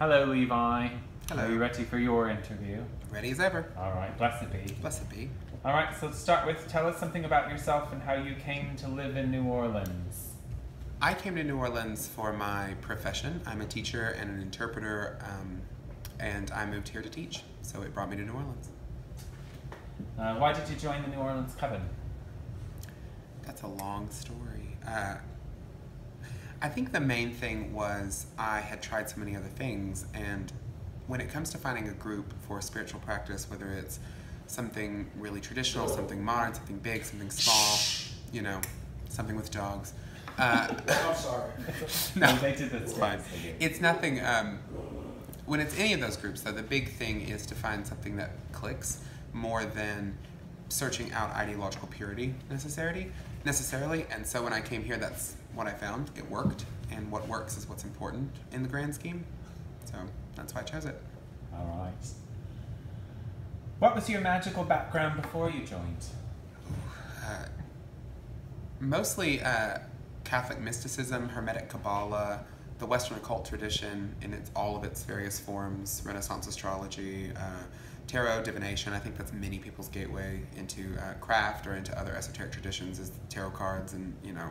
Hello, Levi. Hello. Are you ready for your interview? Ready as ever. All right, blessed be. Blessed be. All right, so to start with, tell us something about yourself and how you came to live in New Orleans. I came to New Orleans for my profession. I'm a teacher and an interpreter, um, and I moved here to teach, so it brought me to New Orleans. Uh, why did you join the New Orleans Coven? That's a long story. Uh, I think the main thing was I had tried so many other things, and when it comes to finding a group for spiritual practice, whether it's something really traditional, something modern, something big, something small, you know, something with dogs. Uh, I'm sorry. no, they did this it's fine. twice, they did. It's nothing. Um, when it's any of those groups, though, the big thing is to find something that clicks more than searching out ideological purity necessarily. Necessarily, and so when I came here, that's what I found. It worked, and what works is what's important in the grand scheme. So that's why I chose it. All right. What was your magical background before you joined? Uh, mostly uh, Catholic mysticism, Hermetic Kabbalah, the Western occult tradition in its, all of its various forms, Renaissance astrology, uh, tarot, divination. I think that's many people's gateway into uh, craft or into other esoteric traditions is tarot cards and, you know,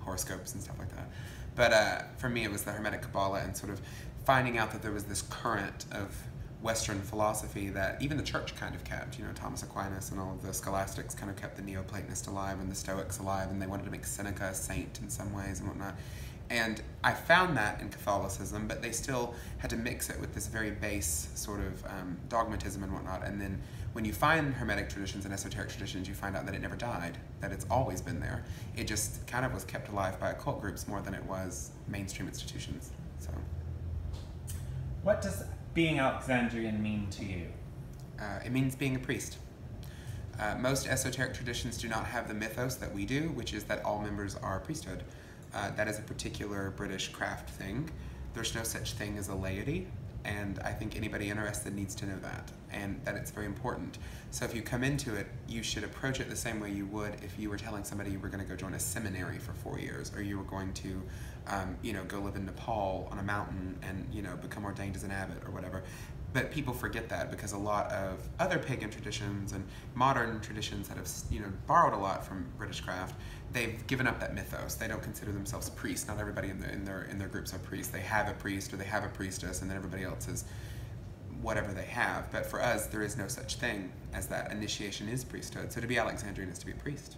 horoscopes and stuff like that. But uh, for me, it was the Hermetic Kabbalah and sort of finding out that there was this current of Western philosophy that even the church kind of kept. You know, Thomas Aquinas and all of the scholastics kind of kept the Neoplatonists alive and the Stoics alive, and they wanted to make Seneca a saint in some ways and whatnot. And I found that in Catholicism, but they still had to mix it with this very base sort of um, dogmatism and whatnot. And then when you find Hermetic traditions and esoteric traditions, you find out that it never died, that it's always been there. It just kind of was kept alive by occult groups more than it was mainstream institutions. So. What does being Alexandrian mean to you? Uh, it means being a priest. Uh, most esoteric traditions do not have the mythos that we do, which is that all members are priesthood. Uh, that is a particular British craft thing. There's no such thing as a laity, and I think anybody interested needs to know that, and that it's very important. So if you come into it, you should approach it the same way you would if you were telling somebody you were going to go join a seminary for four years, or you were going to, um, you know, go live in Nepal on a mountain and you know become ordained as an abbot or whatever. But people forget that because a lot of other pagan traditions and modern traditions that have you know borrowed a lot from British craft, they've given up that mythos. They don't consider themselves priests. Not everybody in, the, in their in their groups are priests. They have a priest or they have a priestess, and then everybody else is whatever they have. But for us, there is no such thing as that. Initiation is priesthood. So to be Alexandrian is to be a priest,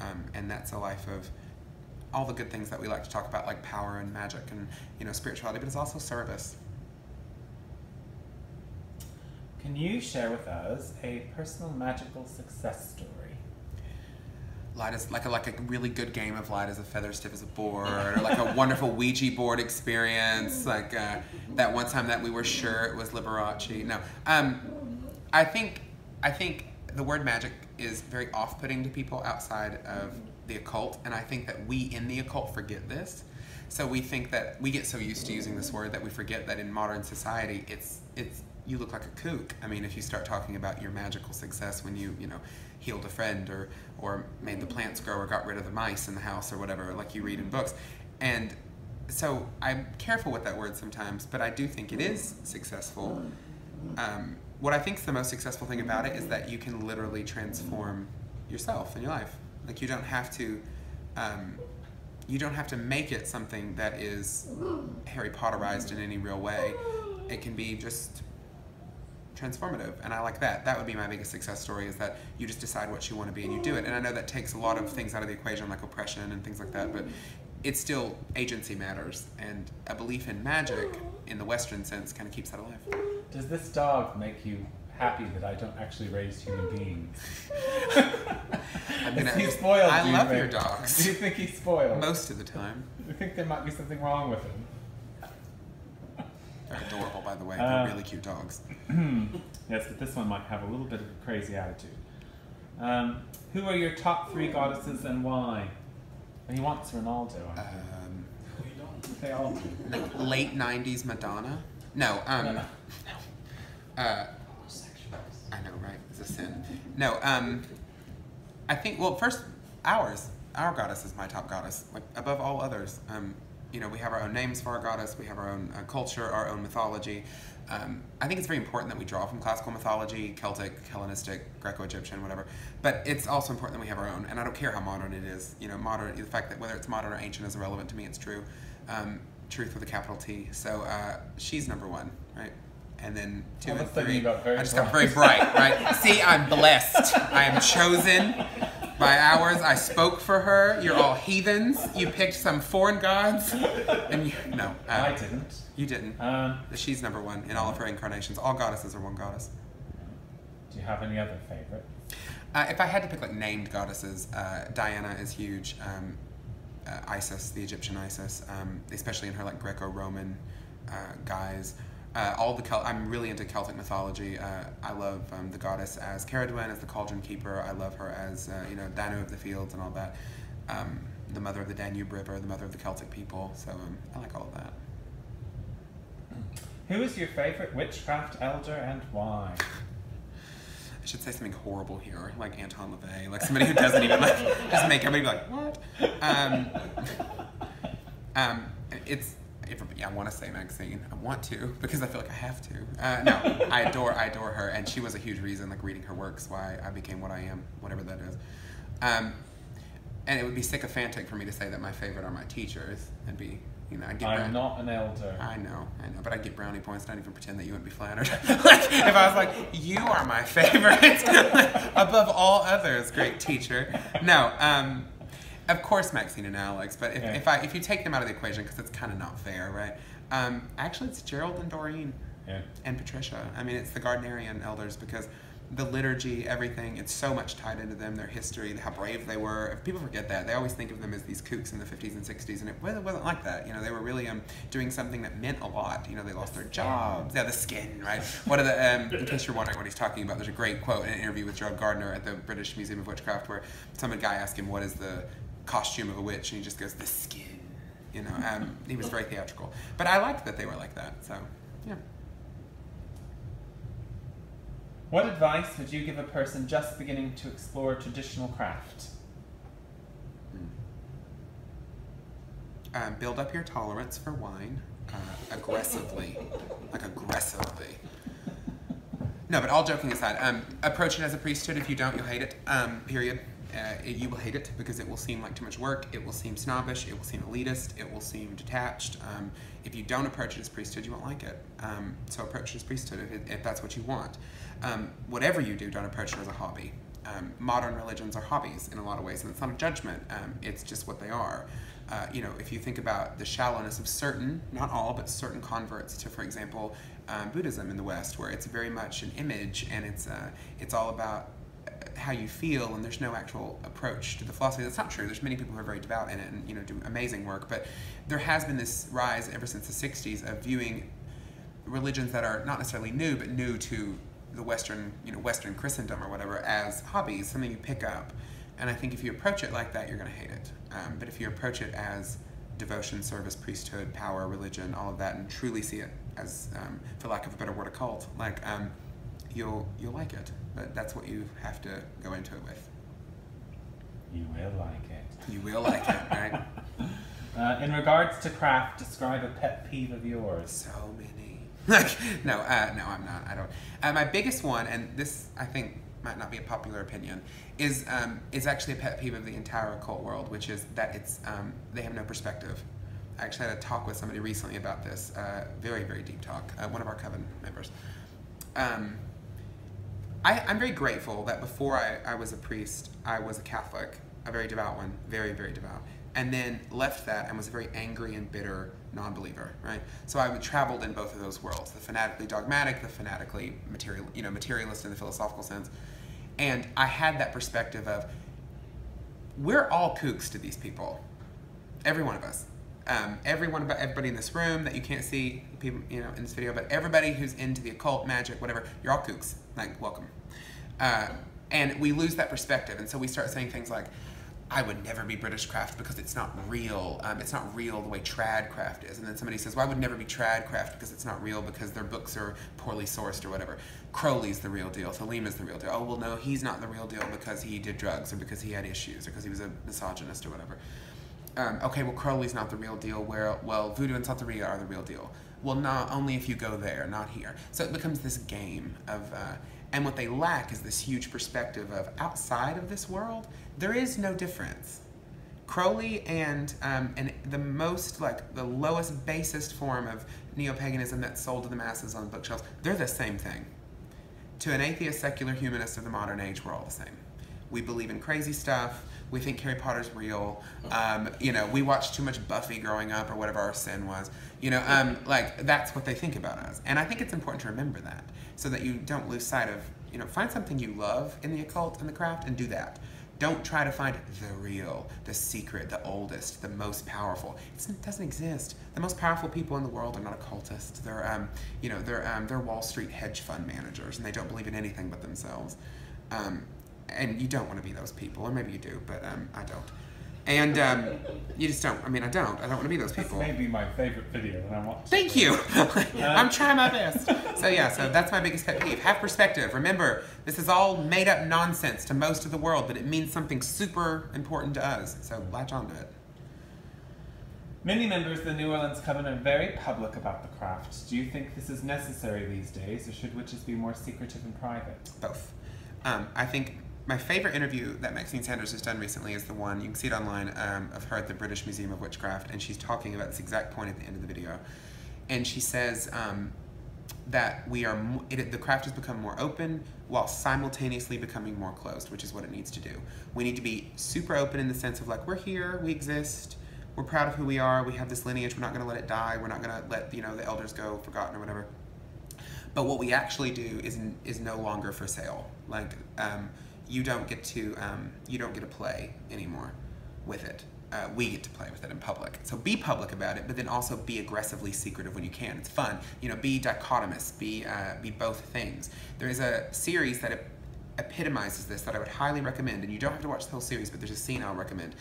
um, and that's a life of all the good things that we like to talk about, like power and magic and you know spirituality. But it's also service. Can you share with us a personal magical success story? light as like a like a really good game of light as a feather stiff as a board or like a wonderful ouija board experience like uh, that one time that we were sure it was liberace no um, i think i think the word magic is very off-putting to people outside of the occult and i think that we in the occult forget this so we think that we get so used to using this word that we forget that in modern society it's it's you look like a kook. I mean, if you start talking about your magical success when you, you know, healed a friend or or made the plants grow or got rid of the mice in the house or whatever, like you read in books. And so I'm careful with that word sometimes, but I do think it is successful. Um, what I think is the most successful thing about it is that you can literally transform yourself and your life. Like you don't have to, um, you don't have to make it something that is Harry Potterized in any real way. It can be just transformative and i like that. That would be my biggest success story is that you just decide what you want to be and you do it. And i know that takes a lot of things out of the equation like oppression and things like that but it's still agency matters and a belief in magic in the western sense kind of keeps that alive. Does this dog make you happy that I don't actually raise human beings? I'm Is gonna- he spoiled? I love your dogs. Do you think he's spoiled? most of the time you think there might be something wrong with him? they're adorable by the way Uh, they're really cute dogs Yes, but this one might have a little bit of a crazy attitude. Um, who are your top three goddesses and why? And He wants Ronaldo. Um, they all do. like late 90s madonna no um No. no uh I? It's a sin. No, um, I think, well, first, ours. Our goddess is my top goddess, like above all others. Um, you know, we have our own names for our goddess. We have our own uh, culture, our own mythology. Um, I think it's very important that we draw from classical mythology, Celtic, Hellenistic, Greco-Egyptian, whatever. But it's also important that we have our own. And I don't care how modern it is. You know, modern. The fact that whether it's modern or ancient is irrelevant to me. It's true. Um, truth with a capital T. So uh, she's number one, right? And then two All of and three. you got very I just got very bright, right? See, I'm blessed. I am chosen by ours. I spoke for her. You're all heathens. You picked some foreign gods, and you, no, uh, I didn't. You didn't. Um, She's number one in all of her incarnations. All goddesses are one goddess. do you have any other favorite? Uh, if I had to pick like named goddesses, uh, Diana is huge. Um, uh, Isis, the Egyptian Isis, um, especially in her like Greco-Roman uh, guise. Uh, all the Cel- I'm really into Celtic mythology. Uh, I love um, the goddess as Cerridwen, as the Cauldron Keeper. I love her as uh, you know Danu of the fields and all that. Um, the mother of the Danube River, the mother of the Celtic people. So um, I like all of that. Who is your favorite witchcraft elder and why? I should say something horrible here, like Anton LaVey, like somebody who doesn't even like just make everybody be like what? Um, um, it's yeah, I want to say Maxine. I want to because I feel like I have to. Uh, no, I adore I adore her, and she was a huge reason, like reading her works, why I became what I am, whatever that is. Um, and it would be sycophantic for me to say that my favorite are my teachers. It'd be you know I get I'm not an elder. I know, I know, but I'd get brownie points. Don't even pretend that you wouldn't be flattered. like, if I was like, "You are my favorite above all others, great teacher." No, um, of course Maxine and Alex, but if, Yeah. if I if you take them out of the equation, because it's kind of not fair, right? Um, actually, it's Gerald and Doreen Yeah. and Patricia. I mean, it's the Gardnerian elders because the liturgy, everything, it's so much tied into them, their history, how brave they were. If people forget that, they always think of them as these kooks in the 50s and 60s, and it wa- wasn't like that. You know, they were really um, doing something that meant a lot. You know, they lost their jobs. Yeah, the skin, right? One of the, um, in case you're wondering what he's talking about, there's a great quote in an interview with Gerald Gardner at the British Museum of Witchcraft where some guy asked him, what is the costume of a witch? And he just goes, the skin. You know, um, he was very theatrical. But I liked that they were like that, so, yeah. What advice would you give a person just beginning to explore traditional craft? um, build up your tolerance for wine uh, aggressively, like aggressively. No, but all joking aside, um, approach it as a priesthood. If you don't, you'll hate it. Um, period. Uh, it- you will hate it because it will seem like too much work. It will seem snobbish. It will seem elitist. It will seem detached. Um, if you don't approach it as priesthood, you won't like it. Um, so approach it as priesthood if, if that's what you want. Um, whatever you do, don't approach it as a hobby. Um, modern religions are hobbies in a lot of ways, and it's not a judgment. Um, it's just what they are. Uh, you know, if you think about the shallowness of certain, not all, but certain converts to, for example, um, Buddhism in the West, where it's very much an image and it's uh, it's all about how you feel, and there's no actual approach to the philosophy. That's not true. There's many people who are very devout in it and you know do amazing work, but there has been this rise ever since the '60s of viewing religions that are not necessarily new, but new to the Western, you know, Western Christendom or whatever, as hobbies, something you pick up. And I think if you approach it like that, you're going to hate it. Um, but if you approach it as devotion, service, priesthood, power, religion, all of that, and truly see it as, um, for lack of a better word, a cult, like um, you'll you'll like it. But that's what you have to go into it with. You will like it. You will like it, right? Uh, in regards to craft, describe a pet peeve of yours. So many. Like no, uh, no, I'm not. I don't. Uh, my biggest one, and this I think might not be a popular opinion, is um, is actually a pet peeve of the entire occult world, which is that it's um, they have no perspective. I actually had a talk with somebody recently about this. Uh, very very deep talk. Uh, one of our coven members. Um, I, I'm very grateful that before I, I was a priest, I was a Catholic, a very devout one, very, very devout, and then left that and was a very angry and bitter non believer, right? So I traveled in both of those worlds the fanatically dogmatic, the fanatically material, you know, materialist in the philosophical sense. And I had that perspective of we're all kooks to these people, every one of us. Um, everyone about everybody in this room that you can't see people you know in this video, but everybody who's into the occult, magic, whatever, you're all kooks. Like welcome. Uh, and we lose that perspective, and so we start saying things like, "I would never be British craft because it's not real. Um, it's not real the way trad craft is." And then somebody says, "Well, I would never be trad craft because it's not real because their books are poorly sourced or whatever." Crowley's the real deal. Thelema's the real deal. Oh well, no, he's not the real deal because he did drugs or because he had issues or because he was a misogynist or whatever um, okay, well, Crowley's not the real deal. Where, well, Voodoo and Santeria are the real deal. Well, not only if you go there, not here. So it becomes this game of, uh, and what they lack is this huge perspective of outside of this world, there is no difference. Crowley and um, and the most like the lowest basest form of neo-paganism that's sold to the masses on bookshelves, they're the same thing. To an atheist, secular humanist of the modern age, we're all the same. We believe in crazy stuff. We think Harry Potter's real. Um, you know, we watched too much Buffy growing up, or whatever our sin was. You know, um, like that's what they think about us. And I think it's important to remember that, so that you don't lose sight of. You know, find something you love in the occult and the craft, and do that. Don't try to find the real, the secret, the oldest, the most powerful. It's, it doesn't exist. The most powerful people in the world are not occultists. They're, um, you know, they're, um, they're Wall Street hedge fund managers, and they don't believe in anything but themselves. Um, and you don't want to be those people, or maybe you do, but um, I don't. And um, you just don't. I mean, I don't. I don't want to be those This people. may be my favorite video that I watched. Thank you. I'm trying my best. So yeah, so that's my biggest pet peeve. Have perspective. Remember, this is all made up nonsense to most of the world, but it means something super important to us. So latch onto it. Many members of the New Orleans Coven are very public about the craft. Do you think this is necessary these days, or should witches be more secretive and private? Both. Um, I think my favorite interview that Maxine Sanders has done recently is the one you can see it online um, of her at the British Museum of Witchcraft, and she's talking about this exact point at the end of the video, and she says um, that we are it, the craft has become more open while simultaneously becoming more closed, which is what it needs to do. We need to be super open in the sense of like we're here, we exist, we're proud of who we are, we have this lineage, we're not going to let it die, we're not going to let you know the elders go forgotten or whatever. But what we actually do is is no longer for sale. Like um, you don't get to um, you don't get to play anymore with it. Uh, we get to play with it in public. So be public about it, but then also be aggressively secretive when you can. It's fun. You know, be dichotomous. Be uh, be both things. There is a series that ep- epitomizes this that I would highly recommend, and you don't have to watch the whole series, but there's a scene I'll recommend.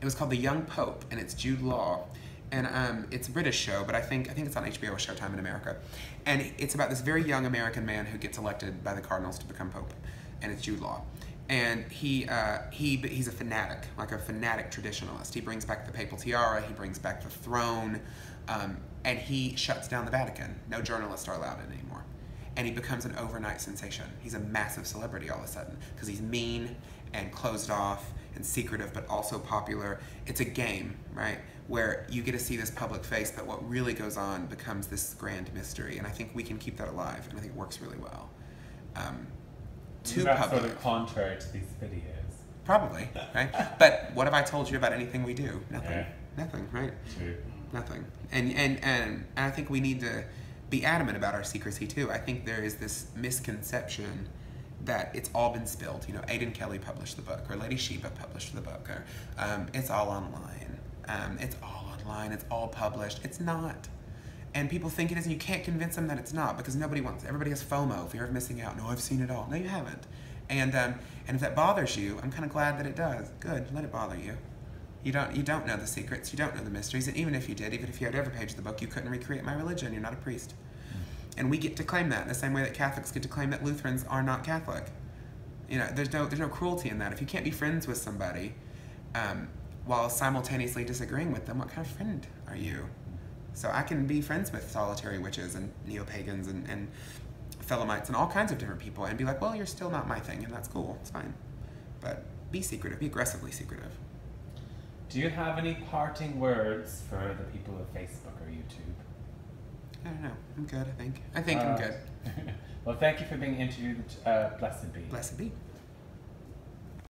It was called The Young Pope, and it's Jude Law, and um, it's a British show, but I think I think it's on HBO or Showtime in America, and it's about this very young American man who gets elected by the cardinals to become pope, and it's Jude Law, and he uh, he he's a fanatic, like a fanatic traditionalist. He brings back the papal tiara, he brings back the throne, um, and he shuts down the Vatican. No journalists are allowed in anymore, and he becomes an overnight sensation. He's a massive celebrity all of a sudden because he's mean and closed off and secretive, but also popular. It's a game, right? Where you get to see this public face, but what really goes on becomes this grand mystery. And I think we can keep that alive, and I think it works really well. Um, too That's public. sort of contrary to these videos. Probably, right? but what have I told you about anything we do? Nothing. Yeah. Nothing, right? True. Nothing. And, and and and I think we need to be adamant about our secrecy too. I think there is this misconception that it's all been spilled. You know, Aidan Kelly published the book, or Lady Sheba published the book, or um, it's all online. Um, it's all online. It's all published. It's not. And people think it is, and you can't convince them that it's not because nobody wants. Everybody has FOMO, fear of missing out. No, I've seen it all. No, you haven't. And um, and if that bothers you, I'm kind of glad that it does. Good, let it bother you. You don't you don't know the secrets. You don't know the mysteries. And even if you did, even if you had every page of the book, you couldn't recreate my religion. You're not a priest. And we get to claim that in the same way that Catholics get to claim that Lutherans are not Catholic. You know, there's no there's no cruelty in that. If you can't be friends with somebody um, while simultaneously disagreeing with them, what kind of friend are you? So I can be friends with solitary witches and neo pagans and, and Thelemites and all kinds of different people and be like, well, you're still not my thing, and that's cool. It's fine. But be secretive. Be aggressively secretive. Do you have any parting words for the people of Facebook or YouTube? I don't know. I'm good. I think. I think I'm Uh, good. well, thank you for being interviewed. Uh, blessed be. Blessed be.